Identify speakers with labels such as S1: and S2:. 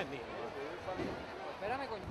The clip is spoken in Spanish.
S1: Espérame, coño.